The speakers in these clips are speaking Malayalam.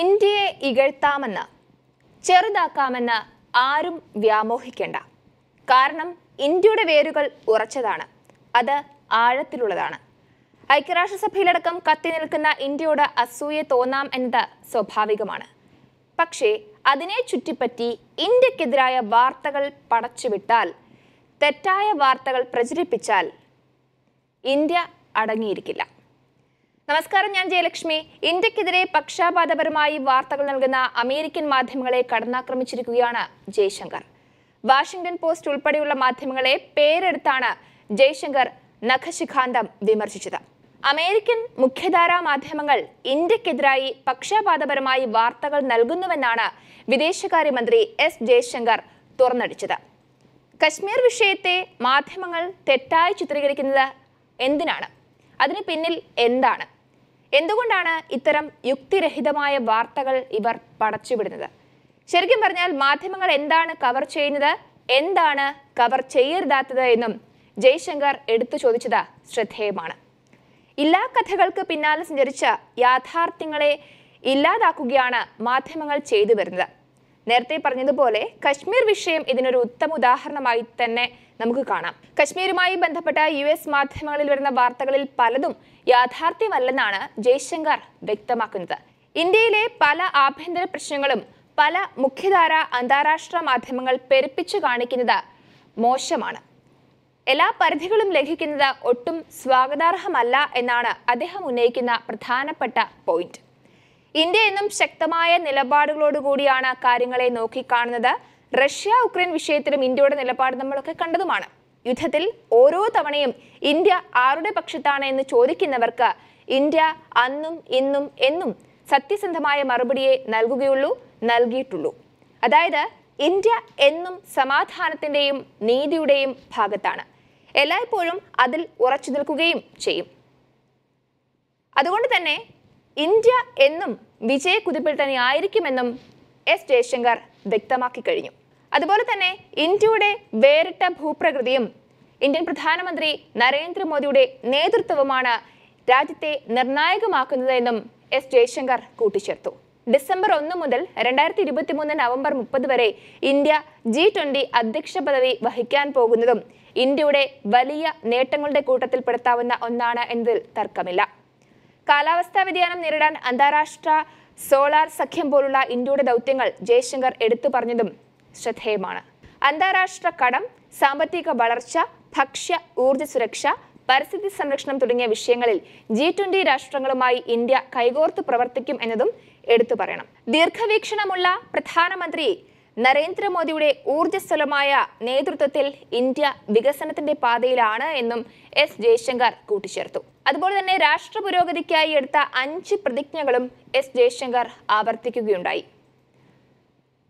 ഇന്ത്യയെ ഇകഴ്ത്താമെന്ന് ചെറുതാക്കാമെന്ന് ആരും വ്യാമോഹിക്കേണ്ട. കാരണം ഇന്ത്യയുടെ വേരുകൾ ഉറച്ചതാണ്. അത് ആഴത്തിലുള്ളതാണ്. ഐക്യരാഷ്ട്രസഭയിലടക്കം കത്തി നിൽക്കുന്ന ഇന്ത്യയോട് അസൂയ തോന്നാം എന്നത് സ്വാഭാവികമാണ്. പക്ഷേ അതിനെ ചുറ്റിപ്പറ്റി ഇന്ത്യക്കെതിരായ വാർത്തകൾ പടച്ചുവിട്ടാൽ തെറ്റായ വാർത്തകൾ പ്രചരിപ്പിച്ചാൽ ഇന്ത്യ അടങ്ങിയിരിക്കില്ല. നമസ്കാരം ഞാൻ ജയലക്ഷ്മി. ഇന്ത്യക്കെതിരെ പക്ഷാപാതപരമായി വാർത്തകൾ നൽകുന്ന അമേരിക്കൻ മാധ്യമങ്ങളെ കടന്നാക്രമിച്ചിരിക്കുകയാണ് ജയശങ്കർ. വാഷിംഗ്ടൺ പോസ്റ്റ് ഉൾപ്പെടെയുള്ള മാധ്യമങ്ങളെ പേരെടുത്താണ് ജയശങ്കർ നഖശിഖാന്തം വിമർശിച്ചത്. അമേരിക്കൻ മുഖ്യധാരാ മാധ്യമങ്ങൾ ഇന്ത്യക്കെതിരായി പക്ഷപാതപരമായി വാർത്തകൾ നൽകുന്നുവെന്നാണ് വിദേശകാര്യമന്ത്രി എസ് ജയശങ്കർ തുറന്നടിച്ചത്. കശ്മീർ വിഷയത്തെ മാധ്യമങ്ങൾ തെറ്റായി ചിത്രീകരിക്കുന്നത് എന്തിനാണ്? അതിന് പിന്നിൽ എന്താണ്? എന്തുകൊണ്ടാണ് ഇത്തരം യുക്തിരഹിതമായ വാർത്തകൾ ഇവർ പടച്ചുവിടുന്നത്? ശരിക്കും പറഞ്ഞാൽ മാധ്യമങ്ങൾ എന്താണ് കവർ ചെയ്യുന്നത്? എന്താണ് കവർ ചെയ്യരുതാത്തത് എന്നും ജയശങ്കർ എടുത്തു ചോദിച്ചത് ശ്രദ്ധേയമാണ്. ഇല്ലാ കഥകൾക്ക് പിന്നാലെ സഞ്ചരിച്ച യാഥാർത്ഥ്യങ്ങളെ ഇല്ലാതാക്കുകയാണ് മാധ്യമങ്ങൾ ചെയ്തു വരുന്നത്. നേരത്തെ പറഞ്ഞതുപോലെ കശ്മീർ വിഷയം ഇതിനൊരു ഉത്തമ ഉദാഹരണമായി തന്നെ നമുക്ക് കാണാം. കശ്മീരുമായി ബന്ധപ്പെട്ട യു എസ് മാധ്യമങ്ങളിൽ വരുന്ന വാർത്തകളിൽ പലതും യാഥാർത്ഥ്യമല്ലെന്നാണ് ജയശങ്കർ വ്യക്തമാക്കുന്നത്. ഇന്ത്യയിലെ പല ആഭ്യന്തര പ്രശ്നങ്ങളും പല മുഖ്യധാര അന്താരാഷ്ട്ര മാധ്യമങ്ങൾ പെരുപ്പിച്ചു കാണിക്കുന്നത് മോശമാണ്. എല്ലാ പരിധികളും ലംഘിക്കുന്നത് ഒട്ടും സ്വാഗതാർഹമല്ല എന്നാണ് അദ്ദേഹം ഉന്നയിക്കുന്ന പ്രധാനപ്പെട്ട പോയിന്റ് ഇന്ത്യ എന്നും ശക്തമായ നിലപാടുകളോടുകൂടിയാണ് കാര്യങ്ങളെ നോക്കിക്കാണുന്നത്. റഷ്യ ഉക്രൈൻ വിഷയത്തിലും ഇന്ത്യയുടെ നിലപാട് നമ്മളൊക്കെ കണ്ടതുമാണ്. യുദ്ധത്തിൽ ഓരോ തവണയും ഇന്ത്യ ആരുടെ പക്ഷത്താണ് എന്ന് ചോദിക്കുന്നവർക്ക് ഇന്ത്യ അന്നും ഇന്നും എന്നും സത്യസന്ധമായ മറുപടിയെ നൽകുകയുള്ളൂ നൽകിയിട്ടുള്ളൂ. അതായത് ഇന്ത്യ എന്നും സമാധാനത്തിന്റെയും നീതിയുടെയും ഭാഗത്താണ്. എല്ലായ്പ്പോഴും അതിൽ ഉറച്ചു നിൽക്കുകയും ചെയ്യും. അതുകൊണ്ട് തന്നെ ഇന്ത്യ എന്നും വിജയക്കുതിപ്പിൽ തന്നെ ആയിരിക്കുമെന്നും എസ് ജയശങ്കർ വ്യക്തമാക്കി കഴിഞ്ഞു. അതുപോലെ തന്നെ ഇന്ത്യയുടെ വേറിട്ട ഭൂപ്രകൃതിയും ഇന്ത്യൻ പ്രധാനമന്ത്രി നരേന്ദ്രമോദിയുടെ നേതൃത്വവുമാണ് രാജ്യത്തെ നിർണായകമാക്കുന്നതെന്നും എസ് ജയശങ്കർ കൂട്ടിച്ചേർത്തു. ഡിസംബർ ഒന്ന് മുതൽ രണ്ടായിരത്തി ഇരുപത്തി മൂന്ന് നവംബർ മുപ്പത് വരെ ഇന്ത്യ ജി ട്വന്റി അധ്യക്ഷ പദവി വഹിക്കാൻ പോകുന്നതും ഇന്ത്യയുടെ വലിയ നേട്ടങ്ങളുടെ കൂട്ടത്തിൽപ്പെടുത്താവുന്ന ഒന്നാണ് എന്നതിൽ തർക്കമില്ല. കാലാവസ്ഥാ വ്യതിയാനം നേരിടാൻ അന്താരാഷ്ട്ര സോളാർ സഖ്യം പോലുള്ള ഇന്ത്യയുടെ ദൗത്യങ്ങൾ ജയശങ്കർ എടുത്തു പറഞ്ഞതും ശ്രദ്ധേയമാണ്. അന്താരാഷ്ട്ര കടം സാമ്പത്തിക വളർച്ച ഭക്ഷ്യ ഊർജ സുരക്ഷ പരിസ്ഥിതി സംരക്ഷണം തുടങ്ങിയ വിഷയങ്ങളിൽ ജി ട്വന്റി രാഷ്ട്രങ്ങളുമായി ഇന്ത്യ കൈകോർത്ത് പ്രവർത്തിക്കും എന്നതും എടുത്തു പറയണം. ദീർഘവീക്ഷണമുള്ള പ്രധാനമന്ത്രി നരേന്ദ്രമോദിയുടെ ഊർജസ്വലമായ നേതൃത്വത്തിൽ ഇന്ത്യ വികസനത്തിന്റെ പാതയിലാണ് എന്നും എസ് ജയശങ്കർ കൂട്ടിച്ചേർത്തു. അതുപോലെ തന്നെ രാഷ്ട്ര പുരോഗതിക്കായി എടുത്ത അഞ്ച് പ്രതിജ്ഞകളും എസ് ജയശങ്കർ ആവർത്തിക്കുകയുണ്ടായി.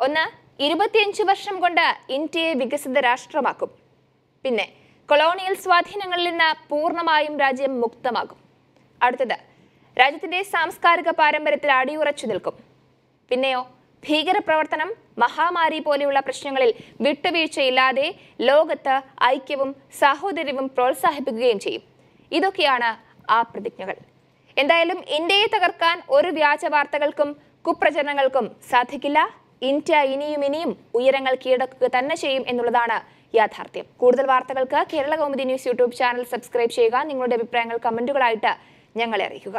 ഒന്ന് ഇരുപത്തിയഞ്ച് വർഷം കൊണ്ട് ഇന്ത്യയെ വികസിത രാഷ്ട്രമാക്കും. പിന്നെ കൊളോണിയൽ സ്വാധീനങ്ങളിൽ നിന്ന് പൂർണമായും രാജ്യം മുക്തമാകും അടുത്തത് രാജ്യത്തിന്റെ സാംസ്കാരിക പാരമ്പര്യത്തിൽ അടിയുറച്ചു നിൽക്കും. പിന്നെയോ ഭീകരപ്രവർത്തനം മഹാമാരി പോലെയുള്ള പ്രശ്നങ്ങളിൽ വിട്ടുവീഴ്ചയില്ലാതെ ലോകത്ത് ഐക്യവും സാഹോദര്യവും പ്രോത്സാഹിപ്പിക്കുകയും ചെയ്യും. ഇതൊക്കെയാണ് ആ പ്രതിജ്ഞകൾ. എന്തായാലും ഇന്ത്യയെ തകർക്കാൻ ഒരു വ്യാജ വാർത്തകൾക്കും കുപ്രചരണങ്ങൾക്കും സാധിക്കില്ല. ഇന്ത്യ ഇനിയും ഇനിയും ഉയരങ്ങൾ കീഴടക്കുക തന്നെ ചെയ്യും എന്നുള്ളതാണ് യാഥാർത്ഥ്യം. കൂടുതൽ വാർത്തകൾക്ക് Kerala Kaumudi news YouTube channel subscribe ചെയ്യുക. നിങ്ങളുടെ അഭിപ്രായങ്ങൾ കമന്റുകളായിട്ട് ഞങ്ങളെ അറിയിക്കുക.